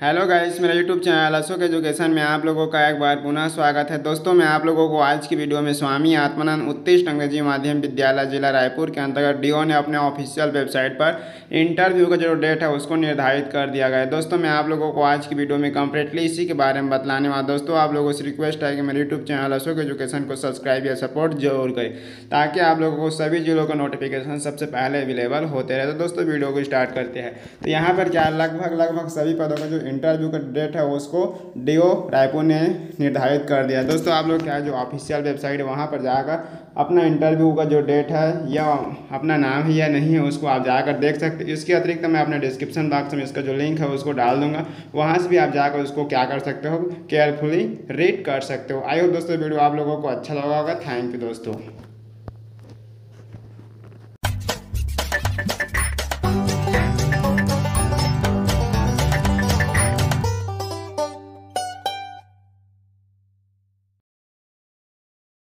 Hello guys मेरा YouTube channel Ashok education में आप लोगों का एक बार पुनः स्वागत है। दोस्तों, मैं आप लोगों को आज की वीडियो में स्वामी आत्मानंद उत्कृष्ट अंग्रेज़ी माध्यम विद्यालय जिला रायपुर के अंतर्गत डीओ ने अपने ऑफिशियल वेबसाइट पर इंटरव्यू का जो डेट है उसको निर्धारित कर दिया गया है। दोस्तों, मैं आप लोगों को आज की वीडियो में कम्प्लीटली इसी के बारे में बतलाने वाला दोस्तों, आप लोगों से रिक्वेस्ट है कि मेरे यूट्यूब चैनल अशोक एजुकेशन को सब्सक्राइब या सपोर्ट ज़रूर करें, ताकि आप लोगों को सभी जिलों का नोटिफिकेशन सबसे पहले अवेलेबल होते रहे। तो दोस्तों वीडियो को स्टार्ट करते हैं। तो यहाँ पर क्या लगभग लगभग सभी पदों का जो इंटरव्यू का डेट है, उसको डी रायपुर ने निर्धारित कर दिया। दोस्तों, आप लोग क्या जो ऑफिशियल वेबसाइट है, वहाँ पर जाकर अपना इंटरव्यू का जो डेट है या अपना नाम है या नहीं है, उसको आप जाकर देख सकते इसके अतिरिक्त मैं अपने डिस्क्रिप्शन बॉक्स में इसका जो लिंक है, उसको डाल दूँगा। वहाँ से भी आप जाकर उसको क्या कर सकते हो केयरफुली रीड कर सकते हो। आई होप दोस्तों, वीडियो आप लोगों को अच्छा लगा होगा। थैंक यू दोस्तों।